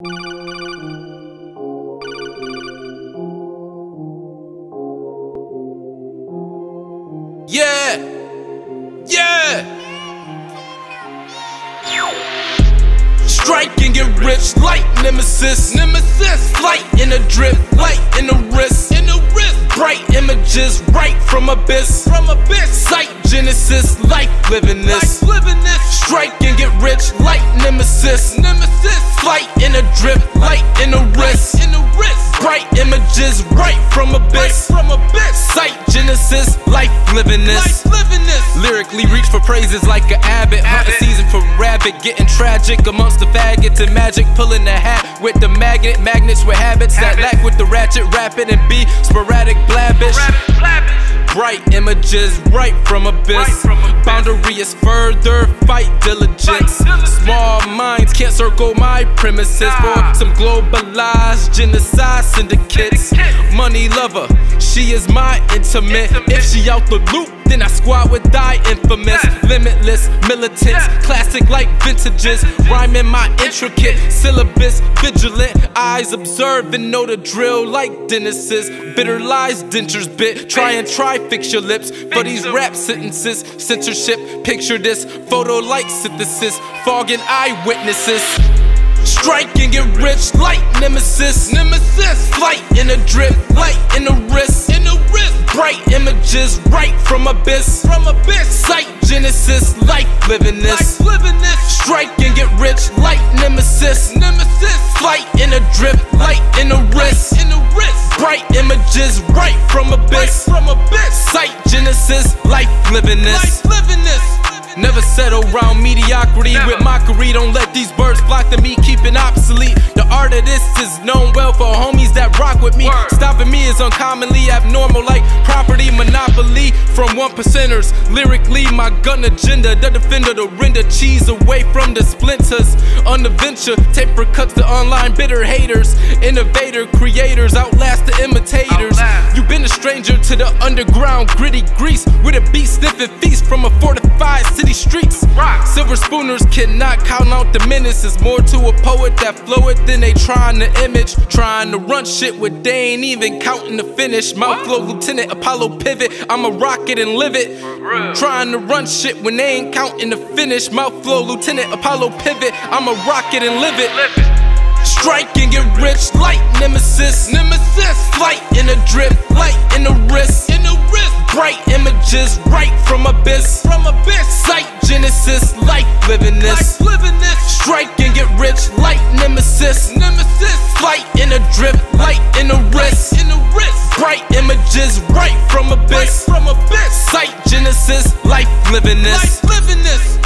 Yeah. Yeah. Strike and get rich, light nemesis, nemesis, flight in a drip, light in the wrist, in the wrist, bright images, right from abyss, from abyss, sight genesis, life living this, life living this, strike and get rich, light nemesis, nemesis, flight in a drip, light in the wrist, in the wrist, bright images, right from abyss, right from abyss, sight genesis, life living this, life living this, lyrically reach for praises like an abbot, hunting season for rabbit, getting tragic amongst the faggots and magic, pulling the hat with the magnet, magnets with habits that lack with the ratchet, rapid and be sporadic, blabbish. Bright images right from abyss. Boundary is further, fight diligence. Small minds can't circle my premises for some globalized genocide syndicates. Money lover, she is my intimate. If she out the loop, then I squad would die infamous. Limitless, militants, classic like vintages. Rhyming my intricate syllabus, vigilant. Eyes observe and know the drill like Dennis's. Bitter lies, dentures bit. Try and try, fix your lips for these rap sentences. Censorship, picture this. Photo like synthesis, fogging eyewitnesses. Strike and get rich, light nemesis, nemesis, flight in a drip, light in the wrist, in the wrist, bright images, right from abyss, from abyss, sight genesis, life living this, life living this, strike and get rich, light nemesis, nemesis, flight in a drip, light in the wrist, in the wrist, bright images, right from abyss, from abyss, sight genesis, life living this, life living this. Never settle around mediocrity with mockery. Don't let these birds flock to me, keeping obsolete. The art of this is known well for homies that rock with me. Stopping me is uncommonly abnormal, like property monopoly from one percenters. Lyrically, my gun agenda, the defender to render cheese away from the splinters. On the venture, taper cuts the online bitter haters. Innovator creators outlast the imitators. You've been a stranger to the underground, gritty grease with a beat sniffing feast from a fortified city streets. Rock. Silver spooners cannot count out the. It's more to a poet that flow it than they trying to image. Trying to run shit with they ain't even counting the finish. Mouth flow, Lieutenant Apollo pivot. I'm a rocket and live it. Trying to run shit when they ain't counting the finish. Mouth flow, Lieutenant Apollo pivot. I'm a rocket and live it. Strike and get rich, light nemesis, nemesis, flight in a drip, light in the wrist, in the wrist, bright images, right from abyss, from abyss, sight genesis, life living this, life living this, strike and get rich, light nemesis, nemesis, flight in a drip, light in the wrist, in the wrist, bright images, right from abyss, from abyss, sight genesis, life living this, life living this.